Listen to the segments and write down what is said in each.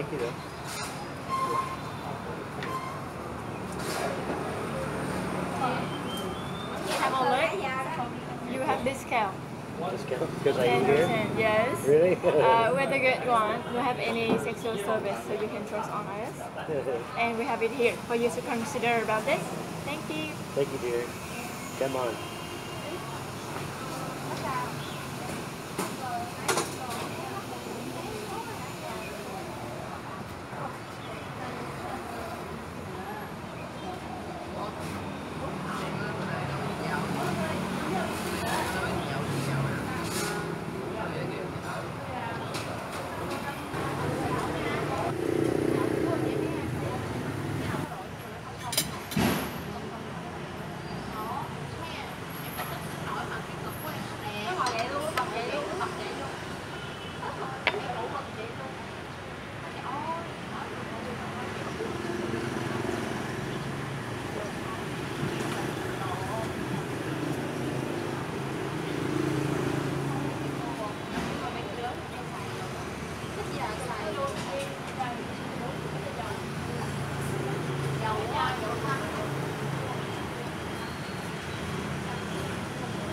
thank you though. Have a look. You have discount. Discount because I eat here? Yes. Really? Uh, we're the good one. We have any sexual service, so you can trust on us. And we have it here for you to consider about this. Thank you. thank you, dear. Come on.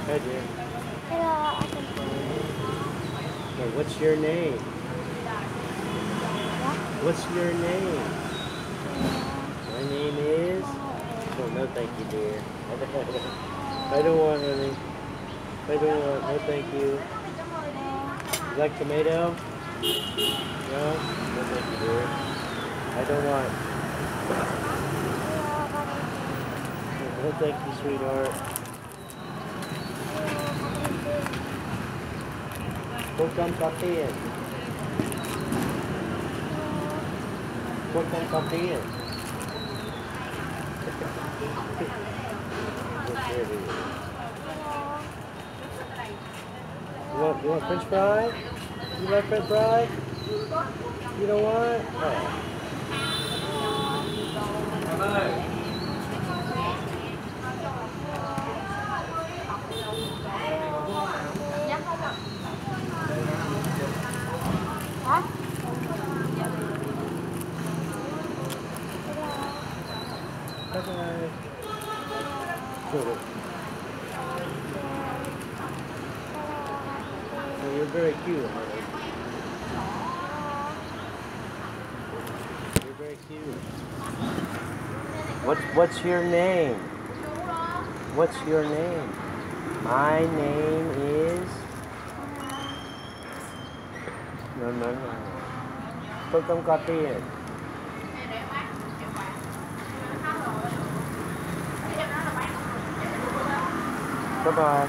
Hi, dear. Uh, now, what's your name? What's your name? My name is. Oh, no, thank you, dear. I don't want any. I don't want. No, thank you. You like tomato? No? No, thank you, dear. I don't want. No, thank you, sweetheart. Có tiền. Cô con có tiền. You want, you want french fry? You like french fry? You don't want? Oh. Hả? Cute. What's your name? What's your name? My name is. No, no, no. Tôi không có tiền. Bye bye.